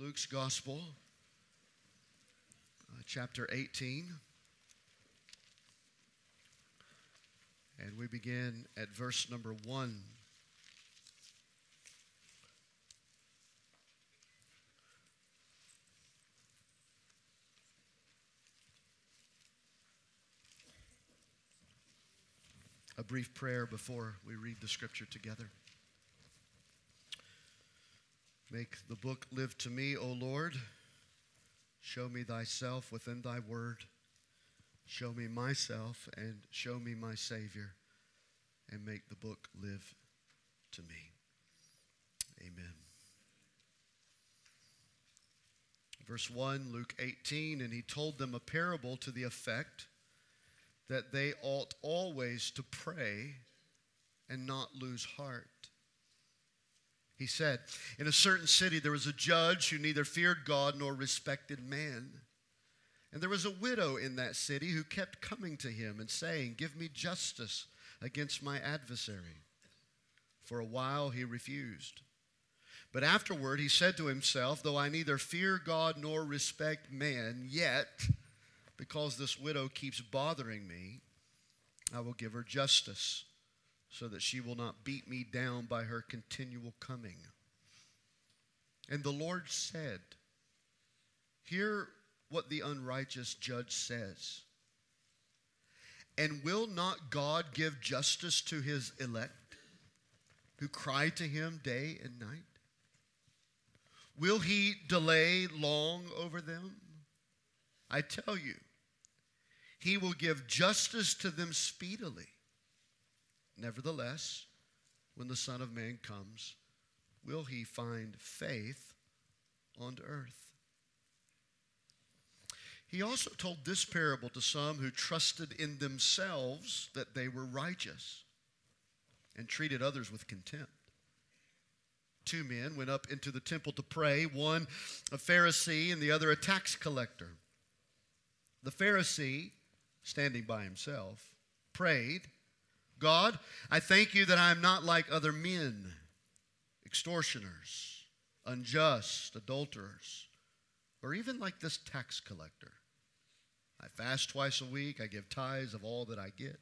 Luke's Gospel, uh, chapter 18. And we begin at verse number 1. A brief prayer before we read the scripture together. Make the book live to me, O Lord. Show me thyself within thy word. Show me myself and show me my Savior, and make the book live to me. Amen. Verse 1, Luke 18, and he told them a parable to the effect that they ought always to pray and not lose heart. He said, In a certain city there was a judge who neither feared God nor respected man. And there was a widow in that city who kept coming to him and saying, Give me justice against my adversary. For a while he refused. But afterward he said to himself, Though I neither fear God nor respect man, yet, because this widow keeps bothering me, I will give her justice so that she will not beat me down by her continual coming. And the Lord said, Hear what the unrighteous judge says. And will not God give justice to his elect who cry to him day and night? Will he delay long over them? I tell you, he will give justice to them speedily. Nevertheless, when the Son of Man comes, will he find faith on earth? He also told this parable to some who trusted in themselves that they were righteous and treated others with contempt. Two men went up into the temple to pray, one a Pharisee and the other a tax collector. The Pharisee, standing by himself, prayed. God, I thank you that I am not like other men, extortioners, unjust, adulterers, or even like this tax collector. I fast twice a week, I give tithes of all that I get.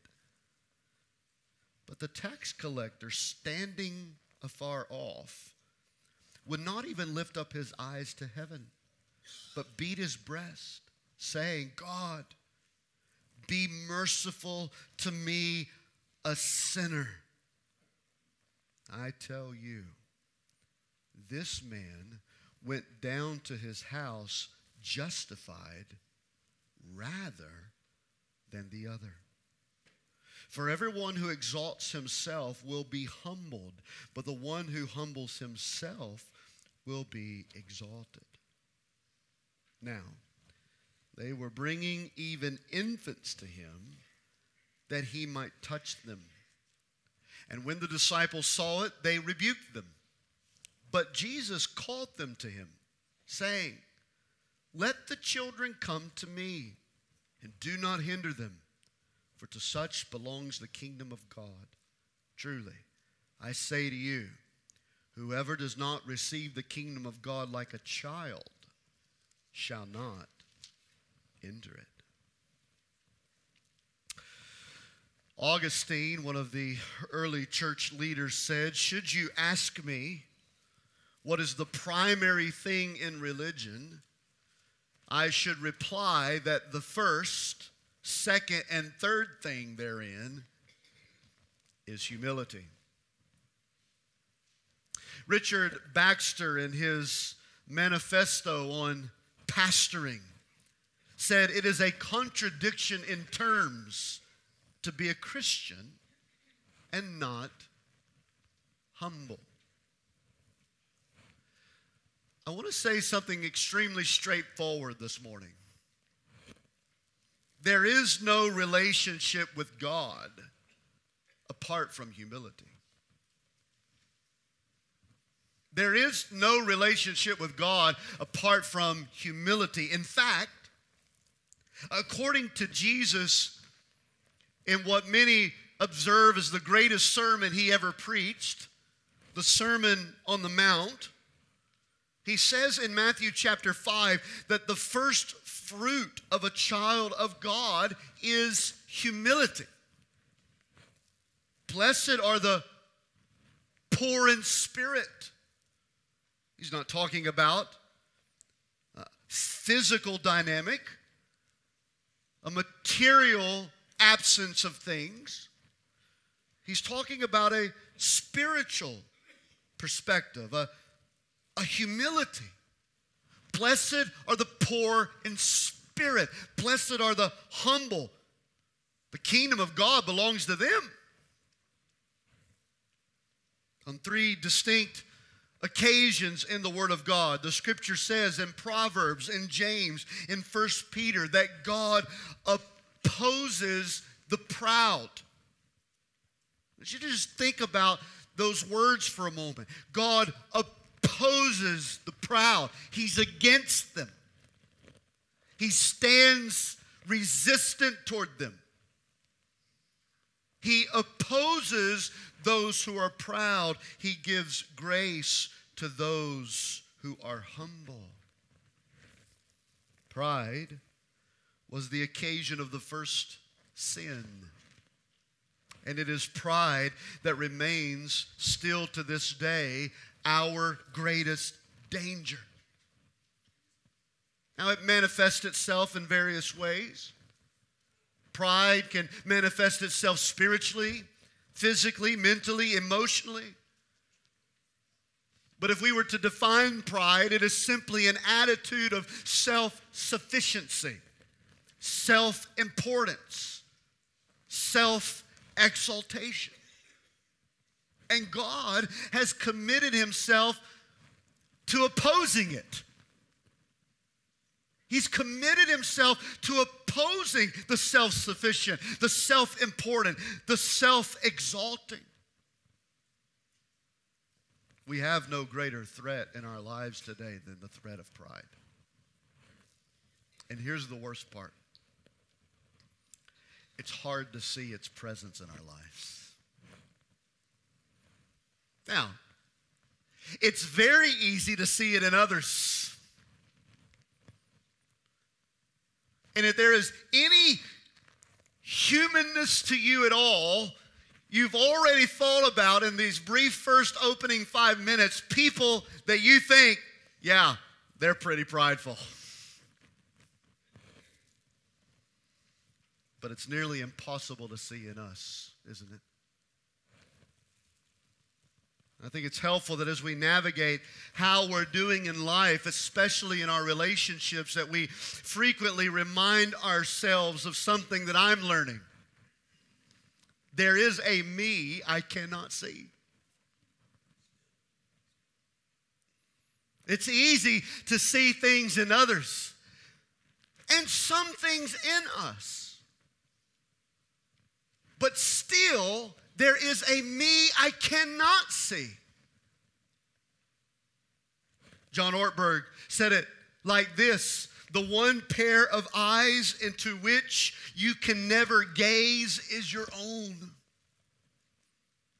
But the tax collector, standing afar off, would not even lift up his eyes to heaven, but beat his breast, saying, God, be merciful to me, a sinner. I tell you, this man went down to his house justified rather than the other. For everyone who exalts himself will be humbled, but the one who humbles himself will be exalted. Now, they were bringing even infants to him that he might touch them. And when the disciples saw it, they rebuked them. But Jesus called them to him, saying, Let the children come to me, and do not hinder them, for to such belongs the kingdom of God. Truly, I say to you, whoever does not receive the kingdom of God like a child shall not enter it. Augustine, one of the early church leaders, said, Should you ask me what is the primary thing in religion, I should reply that the first, second, and third thing therein is humility. Richard Baxter, in his manifesto on pastoring, said it is a contradiction in terms to be a Christian and not humble. I want to say something extremely straightforward this morning. There is no relationship with God apart from humility. There is no relationship with God apart from humility. In fact, according to Jesus, in what many observe as the greatest sermon he ever preached, the Sermon on the Mount, He says in Matthew chapter 5 that the first fruit of a child of God is humility. Blessed are the poor in spirit. He's not talking about physical dynamic, a material absence of things. He's talking about a spiritual perspective, a, a humility. Blessed are the poor in spirit. Blessed are the humble. The kingdom of God belongs to them. On three distinct occasions in the Word of God, the scripture says in Proverbs, in James, in First Peter, that God opposes the proud. I you just think about those words for a moment. God opposes the proud, He's against them, He stands resistant toward them. He opposes those who are proud. He gives grace to those who are humble. Pride was the occasion of the first sin. And it is pride that remains still to this day our greatest danger. Now, it manifests itself in various ways. Pride can manifest itself spiritually, physically, mentally, emotionally. But if we were to define pride, it is simply an attitude of self sufficiency, self importance, self exaltation. And God has committed himself to opposing it. He's committed himself to opposing the self sufficient, the self important, the self exalting. We have no greater threat in our lives today than the threat of pride. And here's the worst part it's hard to see its presence in our lives. Now, it's very easy to see it in others. And if there is any humanness to you at all, you've already thought about in these brief first opening five minutes people that you think, yeah, they're pretty prideful. But it's nearly impossible to see in us, isn't it? I think it's helpful that as we navigate how we're doing in life, especially in our relationships, that we frequently remind ourselves of something that I'm learning. There is a me I cannot see. It's easy to see things in others and some things in us. But still, there is a me I cannot see. John Ortberg said it like this The one pair of eyes into which you can never gaze is your own.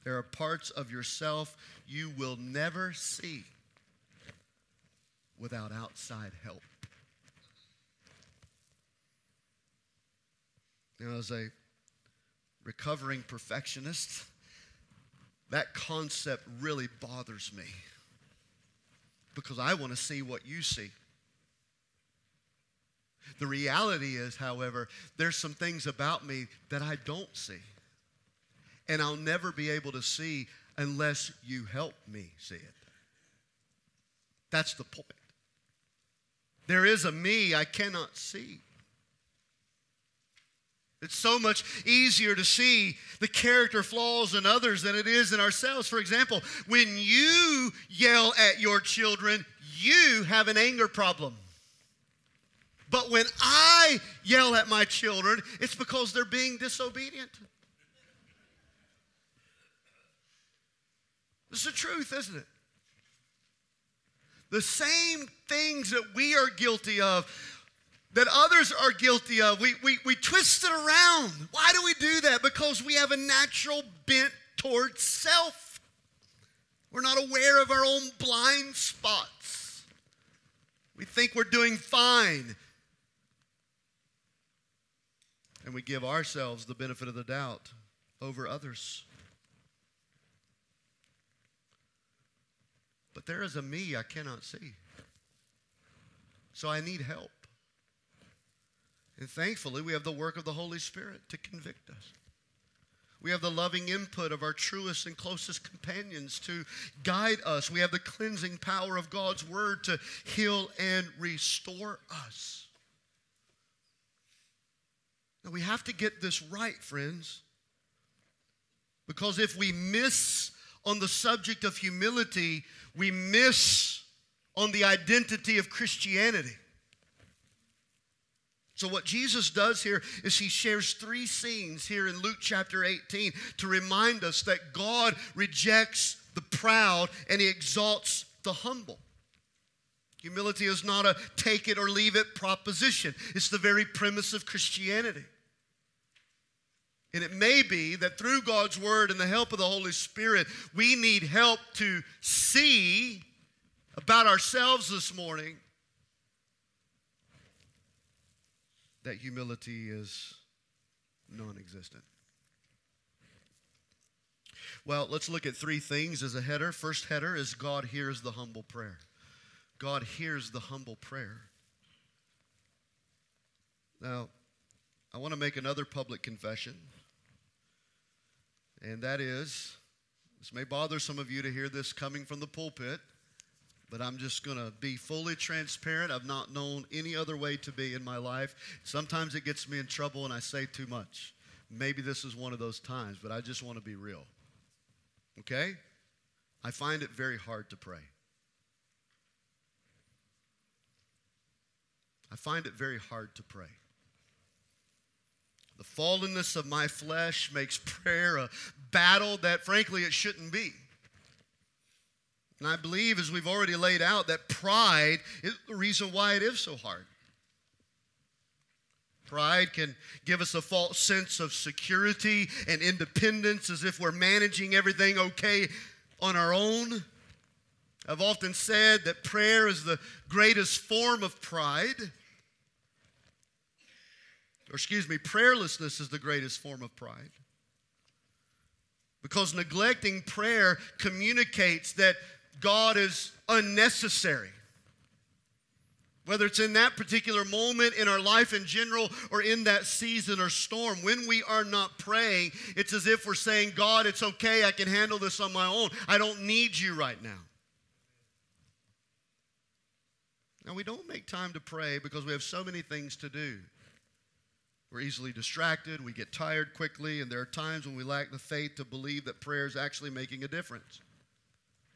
There are parts of yourself you will never see without outside help. Now, as a recovering perfectionist, that concept really bothers me because I want to see what you see. The reality is, however, there's some things about me that I don't see. And I'll never be able to see unless you help me see it. That's the point. There is a me I cannot see. It's so much easier to see the character flaws in others than it is in ourselves. For example, when you yell at your children, you have an anger problem. But when I yell at my children, it's because they're being disobedient. This is the truth, isn't it? The same things that we are guilty of that others are guilty of. We, we, we twist it around. Why do we do that? Because we have a natural bent towards self. We're not aware of our own blind spots. We think we're doing fine. And we give ourselves the benefit of the doubt over others. But there is a me I cannot see. So I need help. And thankfully, we have the work of the Holy Spirit to convict us. We have the loving input of our truest and closest companions to guide us. We have the cleansing power of God's word to heal and restore us. Now, we have to get this right, friends. Because if we miss on the subject of humility, we miss on the identity of Christianity. So, what Jesus does here is he shares three scenes here in Luke chapter 18 to remind us that God rejects the proud and he exalts the humble. Humility is not a take it or leave it proposition, it's the very premise of Christianity. And it may be that through God's word and the help of the Holy Spirit, we need help to see about ourselves this morning that humility is non existent. Well, let's look at three things as a header. First header is God hears the humble prayer. God hears the humble prayer. Now, I want to make another public confession, and that is this may bother some of you to hear this coming from the pulpit but I'm just going to be fully transparent. I've not known any other way to be in my life. Sometimes it gets me in trouble and I say too much. Maybe this is one of those times, but I just want to be real. Okay? I find it very hard to pray. I find it very hard to pray. The fallenness of my flesh makes prayer a battle that, frankly, it shouldn't be. And I believe, as we've already laid out, that pride is the reason why it is so hard. Pride can give us a false sense of security and independence as if we're managing everything okay on our own. I've often said that prayer is the greatest form of pride. Or, excuse me, prayerlessness is the greatest form of pride. Because neglecting prayer communicates that God is unnecessary. Whether it's in that particular moment in our life in general or in that season or storm, when we are not praying, it's as if we're saying, God, it's okay, I can handle this on my own. I don't need you right now. Now, we don't make time to pray because we have so many things to do. We're easily distracted, we get tired quickly, and there are times when we lack the faith to believe that prayer is actually making a difference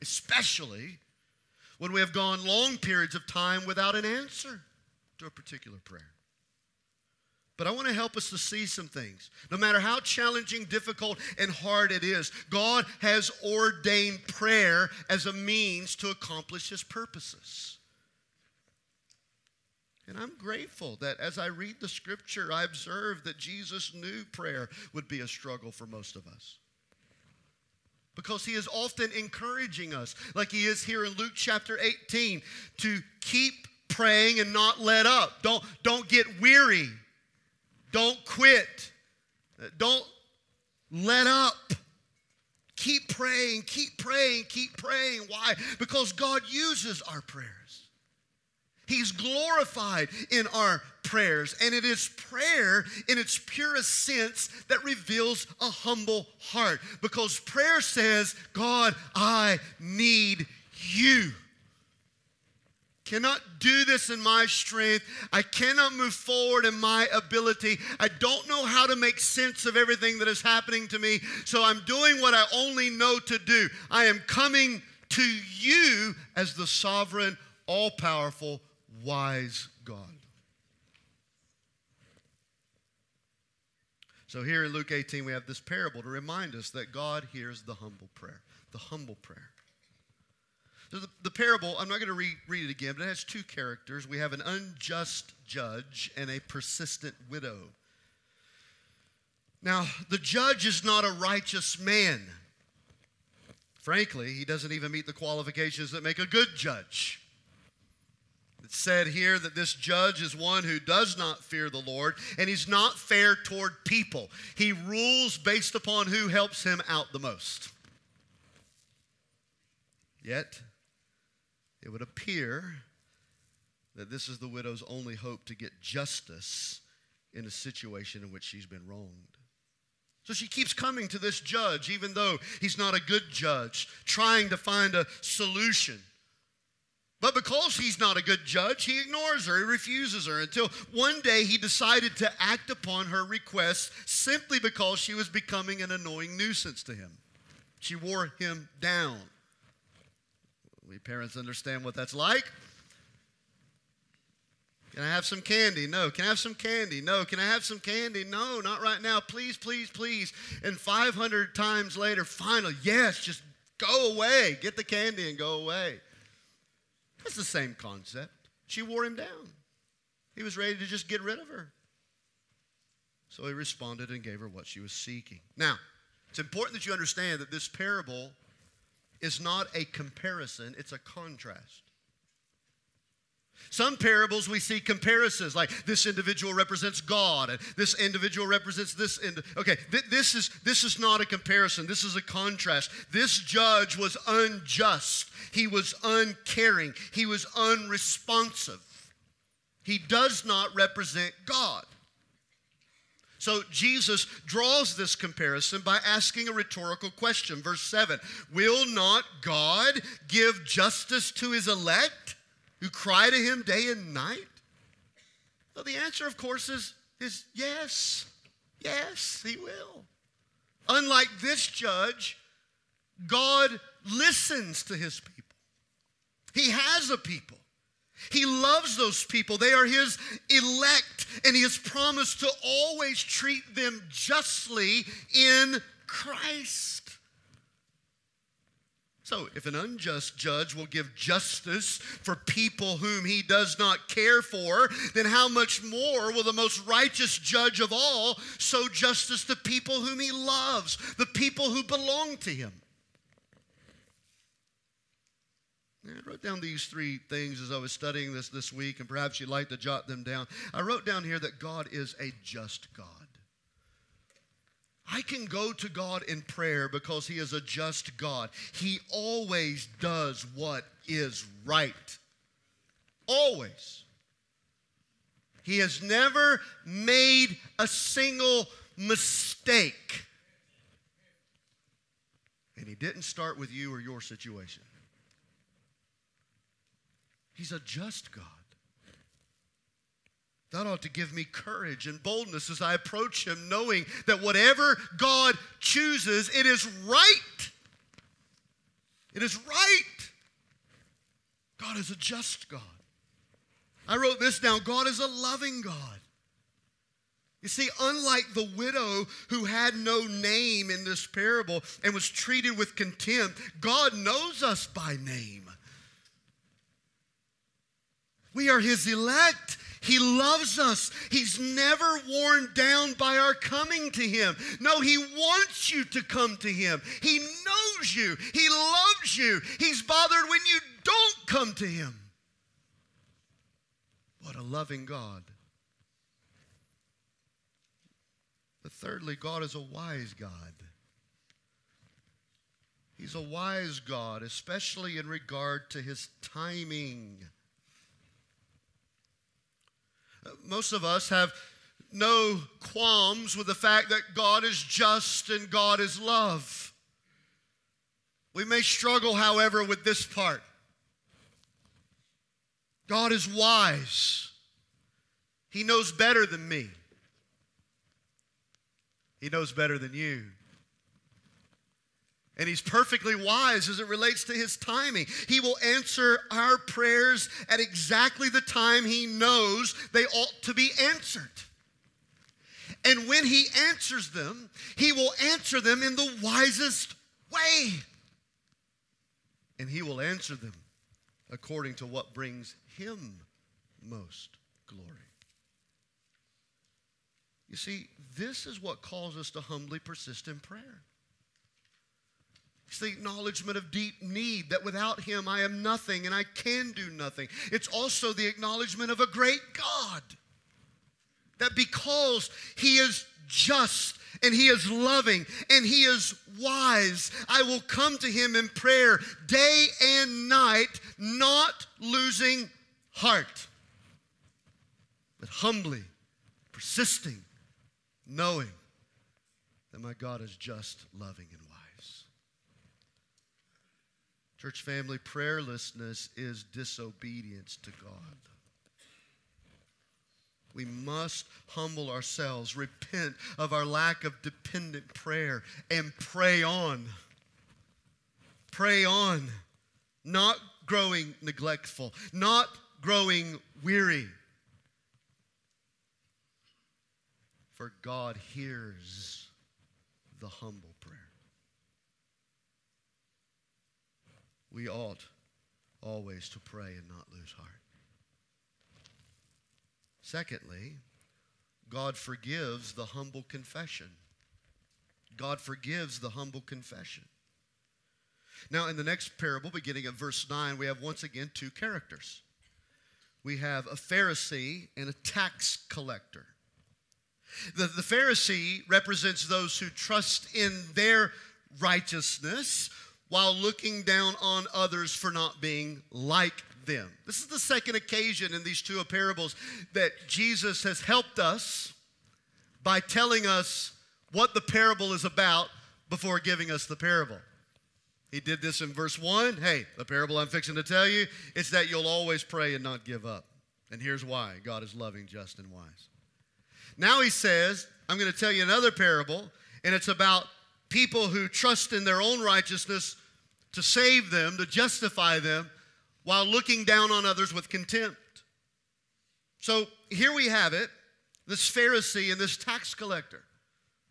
especially when we have gone long periods of time without an answer to a particular prayer. But I want to help us to see some things. No matter how challenging, difficult, and hard it is, God has ordained prayer as a means to accomplish His purposes. And I'm grateful that as I read the scripture, I observe that Jesus knew prayer would be a struggle for most of us because he is often encouraging us, like he is here in Luke chapter 18, to keep praying and not let up. Don't, don't get weary. Don't quit. Don't let up. Keep praying, keep praying, keep praying. Why? Because God uses our prayers. He's glorified in our prayers, and it is prayer in its purest sense that reveals a humble heart because prayer says, God, I need you. Cannot do this in my strength. I cannot move forward in my ability. I don't know how to make sense of everything that is happening to me. So I'm doing what I only know to do. I am coming to you as the sovereign, all powerful, wise God. So here in Luke 18, we have this parable to remind us that God hears the humble prayer, the humble prayer. So the, the parable, I'm not going to re- read it again, but it has two characters. We have an unjust judge and a persistent widow. Now, the judge is not a righteous man. Frankly, he doesn't even meet the qualifications that make a good judge. It's said here that this judge is one who does not fear the Lord, and he's not fair toward people. He rules based upon who helps him out the most. Yet, it would appear that this is the widow's only hope to get justice in a situation in which she's been wronged. So she keeps coming to this judge, even though he's not a good judge, trying to find a solution. But because he's not a good judge, he ignores her, he refuses her until one day he decided to act upon her request simply because she was becoming an annoying nuisance to him. She wore him down. We parents understand what that's like. Can I have some candy? No. Can I have some candy? No. Can I have some candy? No, not right now. Please, please, please. And 500 times later, finally, yes, just go away. Get the candy and go away. That's the same concept. She wore him down. He was ready to just get rid of her. So he responded and gave her what she was seeking. Now, it's important that you understand that this parable is not a comparison, it's a contrast. Some parables we see comparisons like this individual represents God and this individual represents this ind- okay th- this is this is not a comparison this is a contrast. This judge was unjust. He was uncaring. He was unresponsive. He does not represent God. So Jesus draws this comparison by asking a rhetorical question. Verse 7 will not God give justice to his elect who cry to him day and night? Well, the answer, of course, is, is yes. Yes, he will. Unlike this judge, God listens to his people. He has a people. He loves those people. They are his elect, and he has promised to always treat them justly in Christ. So, if an unjust judge will give justice for people whom he does not care for, then how much more will the most righteous judge of all show justice to people whom he loves, the people who belong to him? I wrote down these three things as I was studying this this week, and perhaps you'd like to jot them down. I wrote down here that God is a just God. I can go to God in prayer because He is a just God. He always does what is right. Always. He has never made a single mistake. And He didn't start with you or your situation. He's a just God. That ought to give me courage and boldness as I approach Him, knowing that whatever God chooses, it is right. It is right. God is a just God. I wrote this down God is a loving God. You see, unlike the widow who had no name in this parable and was treated with contempt, God knows us by name. We are His elect. He loves us. He's never worn down by our coming to Him. No, He wants you to come to Him. He knows you. He loves you. He's bothered when you don't come to Him. What a loving God. But thirdly, God is a wise God. He's a wise God, especially in regard to His timing. Most of us have no qualms with the fact that God is just and God is love. We may struggle, however, with this part. God is wise. He knows better than me. He knows better than you. And he's perfectly wise as it relates to his timing. He will answer our prayers at exactly the time he knows they ought to be answered. And when he answers them, he will answer them in the wisest way. And he will answer them according to what brings him most glory. You see, this is what calls us to humbly persist in prayer. It's the acknowledgement of deep need that without Him I am nothing and I can do nothing. It's also the acknowledgement of a great God. That because He is just and He is loving and He is wise, I will come to Him in prayer day and night, not losing heart, but humbly, persisting, knowing that my God is just, loving, and wise. Church family, prayerlessness is disobedience to God. We must humble ourselves, repent of our lack of dependent prayer, and pray on. Pray on. Not growing neglectful, not growing weary. For God hears the humble prayer. We ought always to pray and not lose heart. Secondly, God forgives the humble confession. God forgives the humble confession. Now, in the next parable, beginning at verse 9, we have once again two characters. We have a Pharisee and a tax collector. The, the Pharisee represents those who trust in their righteousness while looking down on others for not being like them. This is the second occasion in these two parables that Jesus has helped us by telling us what the parable is about before giving us the parable. He did this in verse 1. Hey, the parable I'm fixing to tell you, it's that you'll always pray and not give up. And here's why God is loving, just, and wise. Now he says, I'm going to tell you another parable, and it's about people who trust in their own righteousness to save them, to justify them, while looking down on others with contempt. So here we have it this Pharisee and this tax collector.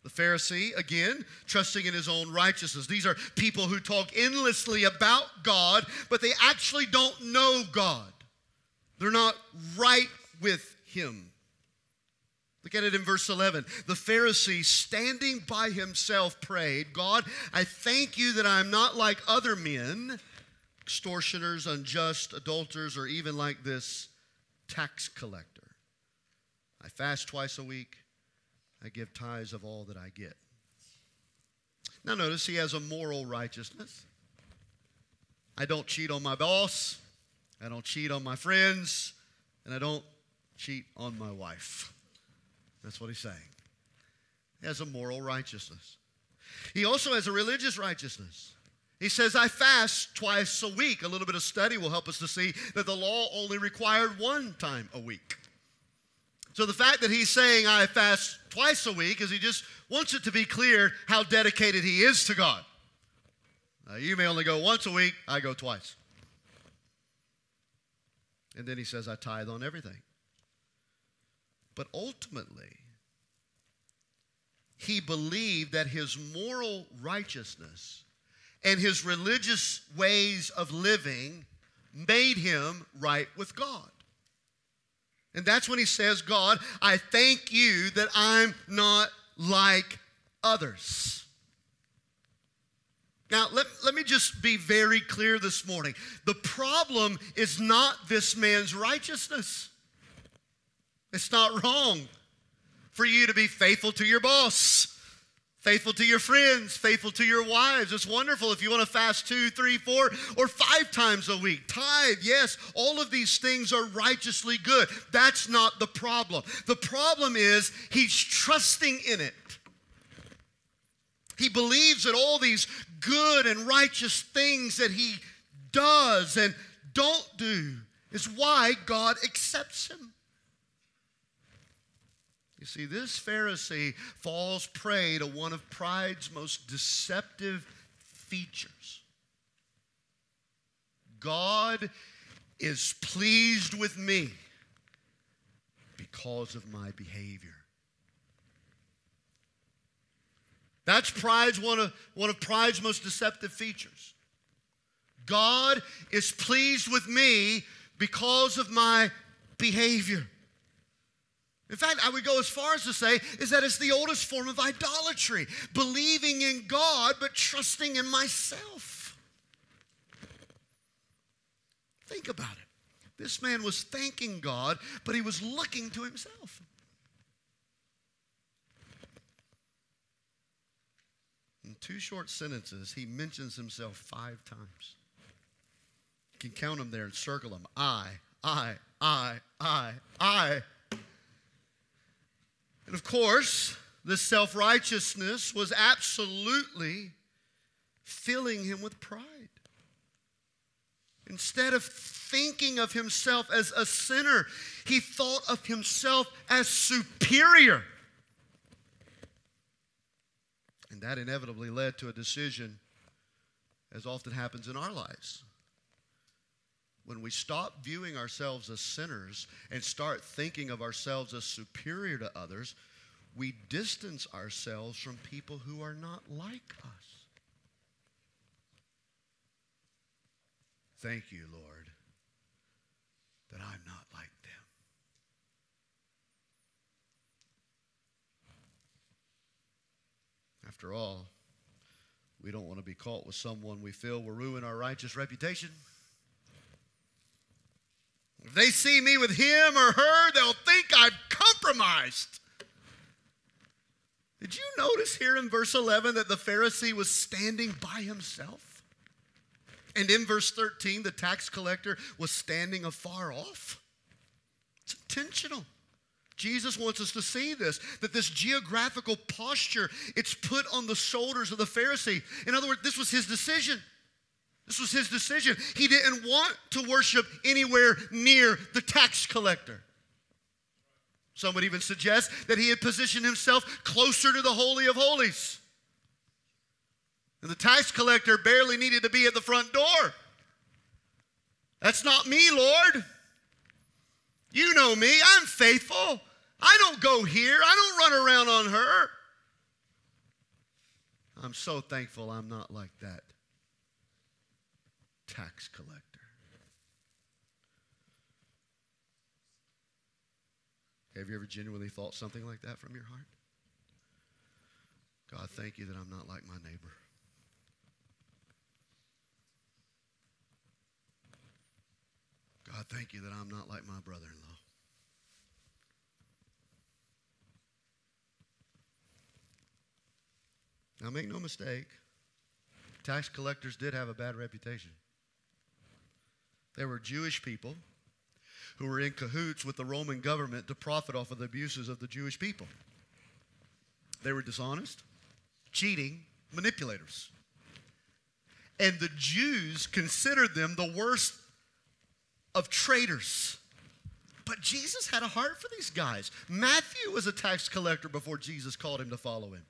The Pharisee, again, trusting in his own righteousness. These are people who talk endlessly about God, but they actually don't know God. They're not right with Him. Look at it in verse 11. The Pharisee, standing by himself, prayed, God, I thank you that I'm not like other men, extortioners, unjust, adulterers, or even like this tax collector. I fast twice a week, I give tithes of all that I get. Now, notice he has a moral righteousness. I don't cheat on my boss, I don't cheat on my friends, and I don't cheat on my wife. That's what he's saying. He has a moral righteousness. He also has a religious righteousness. He says, I fast twice a week. A little bit of study will help us to see that the law only required one time a week. So the fact that he's saying, I fast twice a week, is he just wants it to be clear how dedicated he is to God. Uh, you may only go once a week, I go twice. And then he says, I tithe on everything. But ultimately, he believed that his moral righteousness and his religious ways of living made him right with God. And that's when he says, God, I thank you that I'm not like others. Now, let, let me just be very clear this morning. The problem is not this man's righteousness. It's not wrong for you to be faithful to your boss, faithful to your friends, faithful to your wives. It's wonderful if you want to fast two, three, four, or five times a week. Tithe, yes, all of these things are righteously good. That's not the problem. The problem is he's trusting in it. He believes that all these good and righteous things that he does and don't do is why God accepts him. You see, this Pharisee falls prey to one of pride's most deceptive features. God is pleased with me because of my behavior. That's pride's one of, one of pride's most deceptive features. God is pleased with me because of my behavior. In fact, I would go as far as to say is that it's the oldest form of idolatry, believing in God but trusting in myself. Think about it. This man was thanking God, but he was looking to himself. In two short sentences, he mentions himself five times. You can count them there and circle them. I, I, I, I, I. And of course, this self righteousness was absolutely filling him with pride. Instead of thinking of himself as a sinner, he thought of himself as superior. And that inevitably led to a decision, as often happens in our lives. When we stop viewing ourselves as sinners and start thinking of ourselves as superior to others, we distance ourselves from people who are not like us. Thank you, Lord, that I'm not like them. After all, we don't want to be caught with someone we feel will ruin our righteous reputation. If they see me with him or her, they'll think I've compromised. Did you notice here in verse 11 that the Pharisee was standing by himself? And in verse 13, the tax collector was standing afar off? It's intentional. Jesus wants us to see this that this geographical posture it's put on the shoulders of the Pharisee. In other words, this was his decision. This was his decision. He didn't want to worship anywhere near the tax collector. Some would even suggest that he had positioned himself closer to the Holy of Holies. And the tax collector barely needed to be at the front door. That's not me, Lord. You know me. I'm faithful. I don't go here. I don't run around on her. I'm so thankful I'm not like that tax collector. Have you ever genuinely thought something like that from your heart? God, thank you that I'm not like my neighbor. God, thank you that I'm not like my brother in law. Now, make no mistake, tax collectors did have a bad reputation. There were Jewish people who were in cahoots with the Roman government to profit off of the abuses of the Jewish people. They were dishonest, cheating, manipulators. And the Jews considered them the worst of traitors. But Jesus had a heart for these guys. Matthew was a tax collector before Jesus called him to follow him.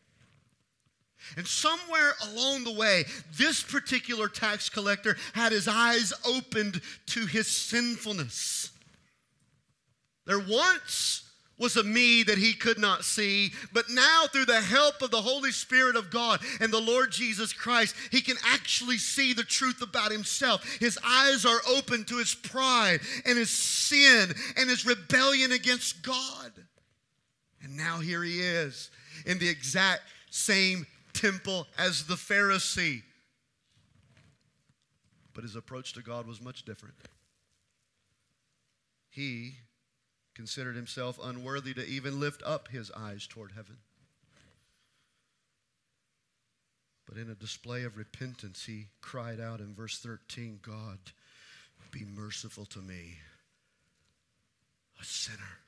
And somewhere along the way, this particular tax collector had his eyes opened to his sinfulness. There once was a me that he could not see, but now through the help of the Holy Spirit of God and the Lord Jesus Christ, he can actually see the truth about himself. His eyes are open to his pride and his sin and his rebellion against God. And now here he is in the exact same temple as the Pharisee. But his approach to God was much different. He considered himself unworthy to even lift up his eyes toward heaven. But in a display of repentance, he cried out in verse 13 God, be merciful to me, a sinner.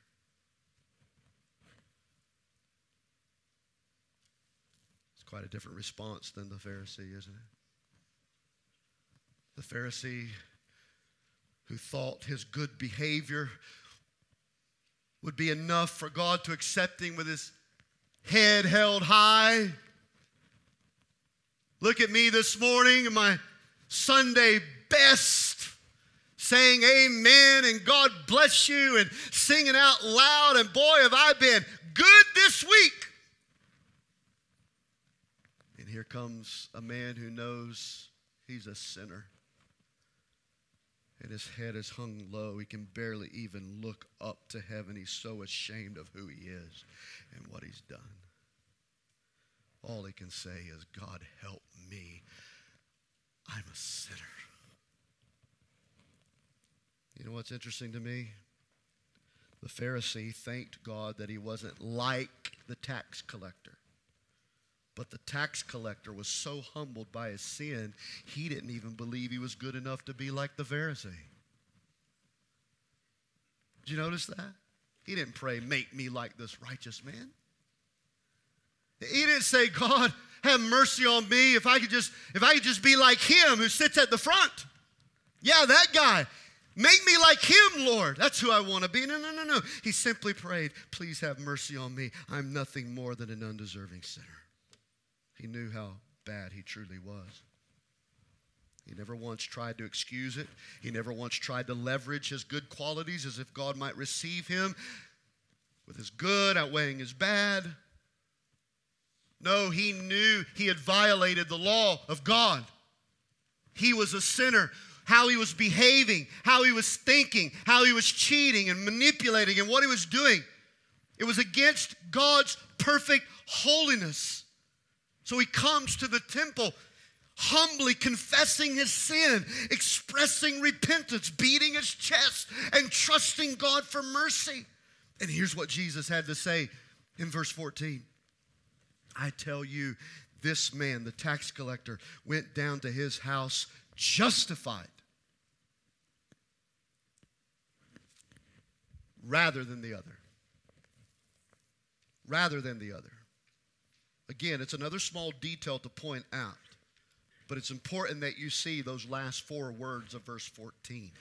Quite a different response than the Pharisee, isn't it? The Pharisee who thought his good behavior would be enough for God to accept him with his head held high. Look at me this morning in my Sunday best, saying amen and God bless you and singing out loud. And boy, have I been good this week. Here comes a man who knows he's a sinner. and his head is hung low. He can barely even look up to heaven. He's so ashamed of who he is and what he's done. All he can say is, God, help me. I'm a sinner. You know what's interesting to me? The Pharisee thanked God that he wasn't like the tax collector. But the tax collector was so humbled by his sin, he didn't even believe he was good enough to be like the Pharisee. Did you notice that? He didn't pray, make me like this righteous man. He didn't say, God, have mercy on me if I could just if I could just be like him who sits at the front. Yeah, that guy. Make me like him, Lord. That's who I want to be. No, no, no, no. He simply prayed, please have mercy on me. I'm nothing more than an undeserving sinner. He knew how bad he truly was. He never once tried to excuse it. He never once tried to leverage his good qualities as if God might receive him with his good outweighing his bad. No, he knew he had violated the law of God. He was a sinner. How he was behaving, how he was thinking, how he was cheating and manipulating, and what he was doing. It was against God's perfect holiness. So he comes to the temple humbly confessing his sin, expressing repentance, beating his chest, and trusting God for mercy. And here's what Jesus had to say in verse 14 I tell you, this man, the tax collector, went down to his house justified rather than the other. Rather than the other. Again, it's another small detail to point out, but it's important that you see those last four words of verse 14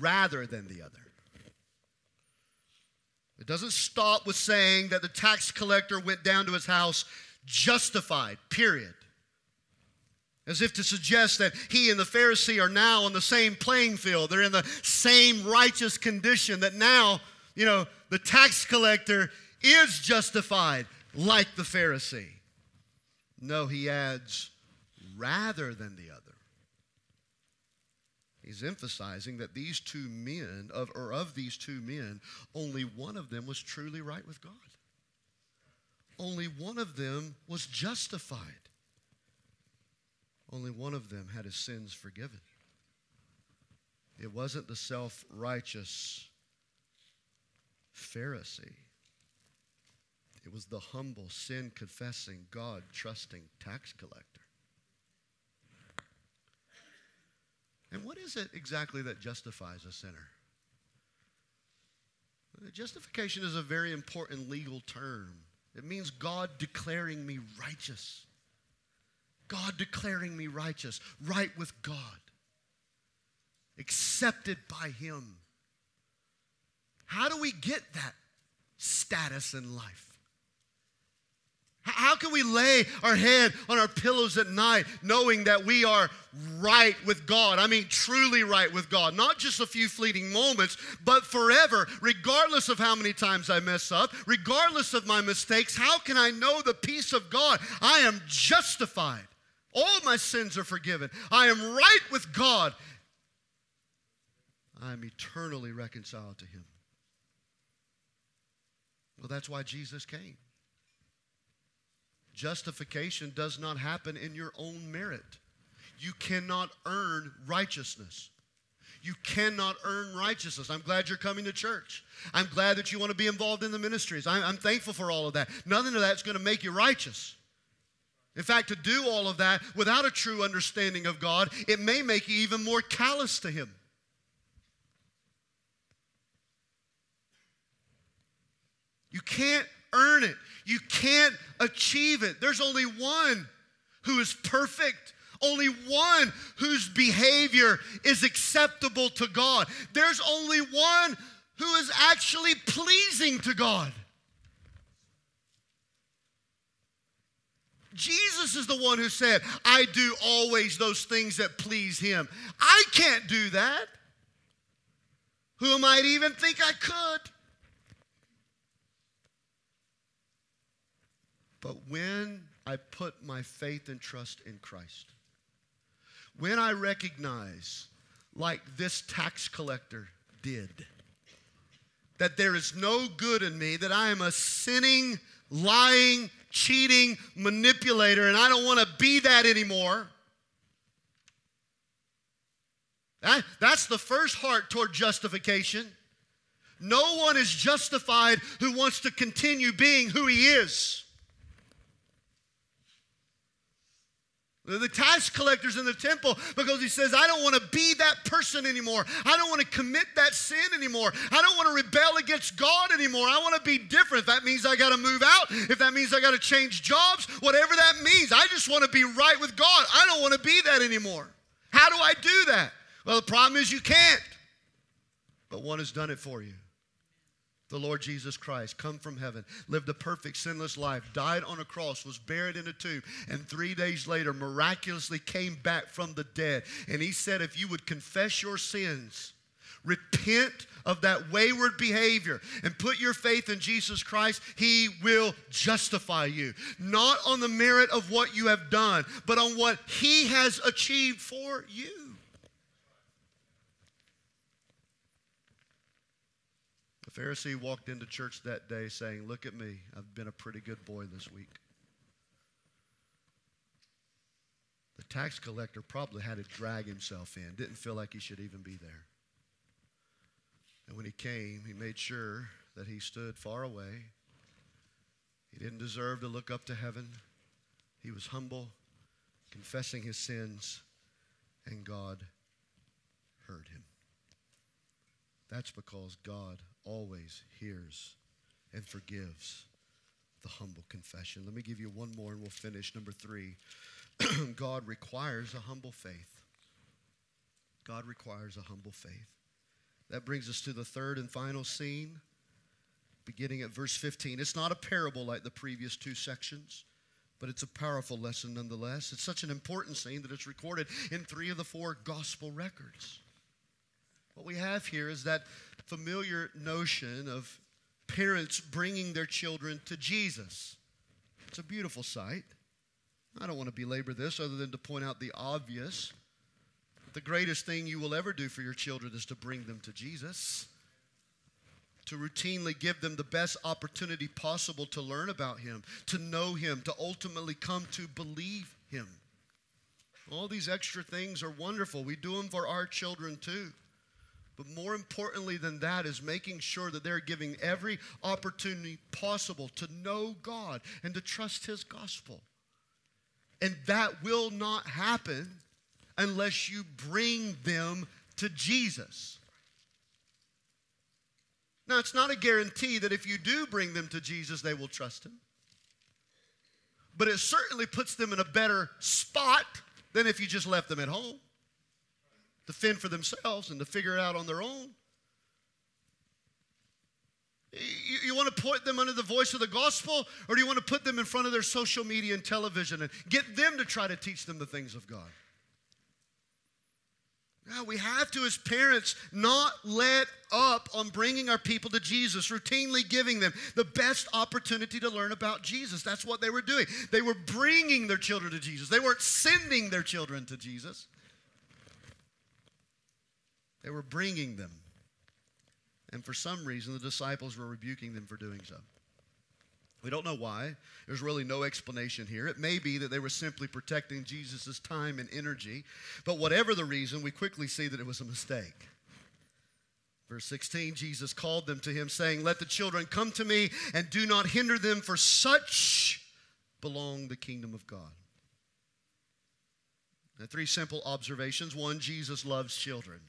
rather than the other. It doesn't stop with saying that the tax collector went down to his house justified, period. As if to suggest that he and the Pharisee are now on the same playing field. They're in the same righteous condition, that now, you know, the tax collector is justified like the Pharisee. No, he adds, rather than the other. He's emphasizing that these two men, of, or of these two men, only one of them was truly right with God only one of them was justified. Only one of them had his sins forgiven. It wasn't the self righteous Pharisee, it was the humble, sin confessing, God trusting tax collector. And what is it exactly that justifies a sinner? Justification is a very important legal term. It means God declaring me righteous. God declaring me righteous, right with God, accepted by Him. How do we get that status in life? How can we lay our head on our pillows at night knowing that we are right with God? I mean, truly right with God. Not just a few fleeting moments, but forever, regardless of how many times I mess up, regardless of my mistakes. How can I know the peace of God? I am justified. All my sins are forgiven. I am right with God. I am eternally reconciled to Him. Well, that's why Jesus came. Justification does not happen in your own merit. You cannot earn righteousness. You cannot earn righteousness. I'm glad you're coming to church. I'm glad that you want to be involved in the ministries. I'm, I'm thankful for all of that. Nothing of that's going to make you righteous. In fact, to do all of that without a true understanding of God, it may make you even more callous to Him. You can't earn it. You can't achieve it. There's only one who is perfect. Only one whose behavior is acceptable to God. There's only one who is actually pleasing to God. Jesus is the one who said, I do always those things that please him. I can't do that. Who might even think I could? But when I put my faith and trust in Christ, when I recognize, like this tax collector did. That there is no good in me, that I am a sinning, lying, cheating manipulator, and I don't want to be that anymore. That, that's the first heart toward justification. No one is justified who wants to continue being who he is. The tax collectors in the temple because he says, I don't want to be that person anymore. I don't want to commit that sin anymore. I don't want to rebel against God anymore. I want to be different. If that means I got to move out, if that means I got to change jobs, whatever that means, I just want to be right with God. I don't want to be that anymore. How do I do that? Well, the problem is you can't. But one has done it for you the Lord Jesus Christ, come from heaven, lived a perfect, sinless life, died on a cross, was buried in a tomb, and three days later miraculously came back from the dead. And he said, If you would confess your sins, repent of that wayward behavior, and put your faith in Jesus Christ, he will justify you. Not on the merit of what you have done, but on what he has achieved for you. Pharisee walked into church that day saying, Look at me, I've been a pretty good boy this week. The tax collector probably had to drag himself in, didn't feel like he should even be there. And when he came, he made sure that he stood far away. He didn't deserve to look up to heaven. He was humble, confessing his sins, and God heard him. That's because God always hears and forgives the humble confession. Let me give you one more and we'll finish. Number three God requires a humble faith. God requires a humble faith. That brings us to the third and final scene, beginning at verse 15. It's not a parable like the previous two sections, but it's a powerful lesson nonetheless. It's such an important scene that it's recorded in three of the four gospel records. What we have here is that familiar notion of parents bringing their children to Jesus. It's a beautiful sight. I don't want to belabor this other than to point out the obvious. The greatest thing you will ever do for your children is to bring them to Jesus, to routinely give them the best opportunity possible to learn about Him, to know Him, to ultimately come to believe Him. All these extra things are wonderful. We do them for our children too. But more importantly than that is making sure that they're giving every opportunity possible to know God and to trust His gospel. And that will not happen unless you bring them to Jesus. Now, it's not a guarantee that if you do bring them to Jesus, they will trust Him. But it certainly puts them in a better spot than if you just left them at home to fend for themselves and to figure it out on their own. You, you, want to put them under the voice of the gospel, or do you want to put them in front of their social media and television and get them to try to teach them the things of God? Now, we have to, as parents, not let up on bringing our people to Jesus, routinely giving them the best opportunity to learn about Jesus. That's what they were doing. They were bringing their children to Jesus, they weren't sending their children to Jesus. They were bringing them. And for some reason, the disciples were rebuking them for doing so. We don't know why. There's really no explanation here. It may be that they were simply protecting Jesus' time and energy. But whatever the reason, we quickly see that it was a mistake. Verse 16, Jesus called them to him, saying, Let the children come to me and do not hinder them, for such belong the kingdom of God. Now, three simple observations. One, Jesus loves children.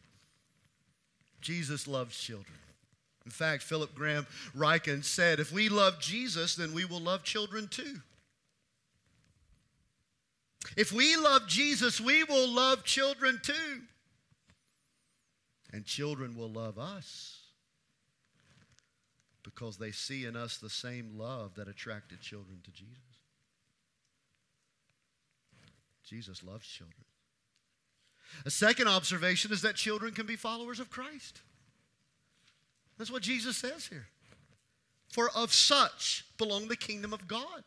Jesus loves children. In fact, Philip Graham Ryken said, if we love Jesus, then we will love children too. If we love Jesus, we will love children too. And children will love us because they see in us the same love that attracted children to Jesus. Jesus loves children. A second observation is that children can be followers of Christ. That's what Jesus says here. For of such belong the kingdom of God.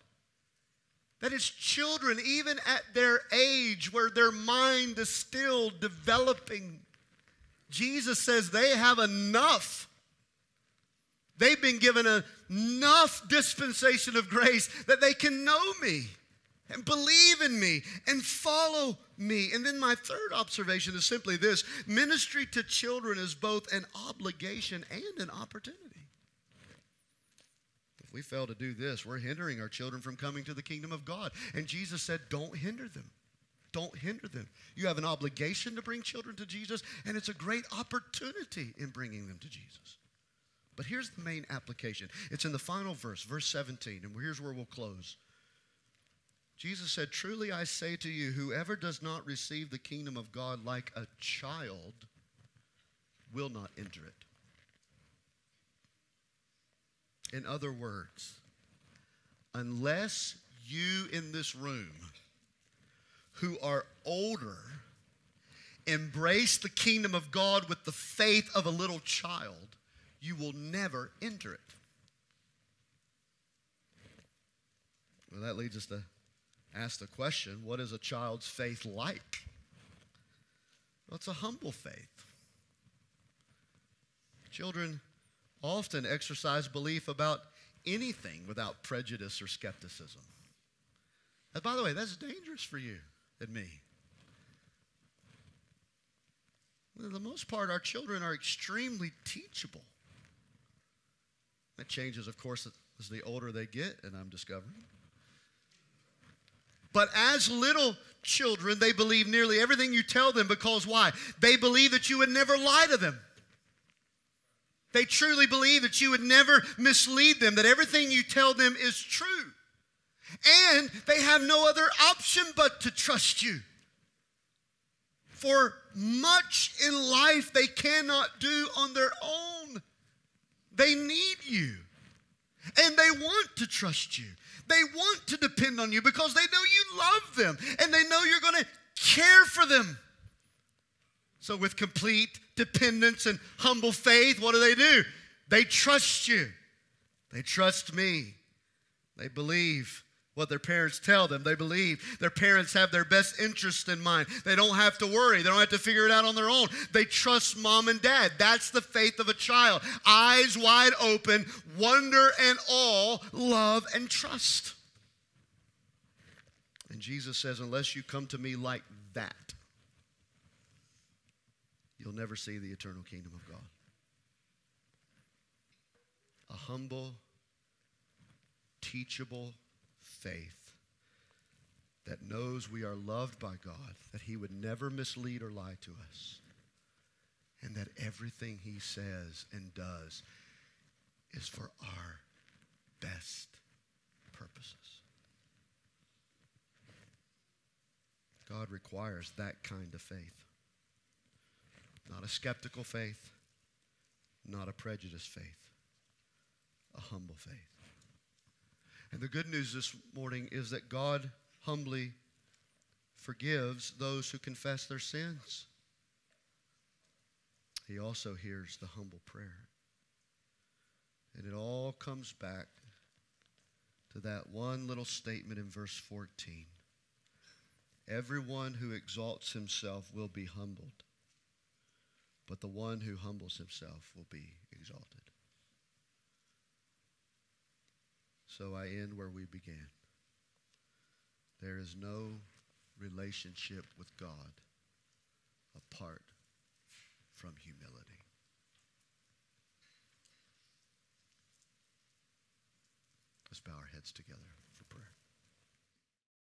That is, children, even at their age where their mind is still developing, Jesus says they have enough. They've been given enough dispensation of grace that they can know me and believe in me and follow me. And then my third observation is simply this ministry to children is both an obligation and an opportunity. If we fail to do this, we're hindering our children from coming to the kingdom of God. And Jesus said, Don't hinder them. Don't hinder them. You have an obligation to bring children to Jesus, and it's a great opportunity in bringing them to Jesus. But here's the main application it's in the final verse, verse 17, and here's where we'll close. Jesus said, Truly I say to you, whoever does not receive the kingdom of God like a child will not enter it. In other words, unless you in this room who are older embrace the kingdom of God with the faith of a little child, you will never enter it. Well, that leads us to ask the question what is a child's faith like? Well, it's a humble faith. Children often exercise belief about anything without prejudice or skepticism. And by the way, that's dangerous for you and me. For the most part, our children are extremely teachable. That changes, of course, as the older they get, and I'm discovering. But as little children, they believe nearly everything you tell them because why? They believe that you would never lie to them. They truly believe that you would never mislead them, that everything you tell them is true. And they have no other option but to trust you. For much in life they cannot do on their own. They need you. And they want to trust you. They want to depend on you because they know you love them and they know you're going to care for them. So, with complete dependence and humble faith, what do they do? They trust you. They trust me. They believe what their parents tell them. They believe their parents have their best interest in mind. They don't have to worry. They don't have to figure it out on their own. They trust mom and dad. That's the faith of a child. Eyes wide open, wonder and awe, love and trust. And Jesus says, unless you come to me like that, you'll never see the eternal kingdom of God. A humble, teachable faith that knows we are loved by God, that He would never mislead or lie to us, and that everything He says and does is for our best purposes. God requires that kind of faith. Not a skeptical faith, not a prejudiced faith, a humble faith. And the good news this morning is that God humbly forgives those who confess their sins. He also hears the humble prayer. And it all comes back to that one little statement in verse 14. Everyone who exalts himself will be humbled, but the one who humbles himself will be exalted. So I end where we began. There is no relationship with God apart from humility. Let's bow our heads together.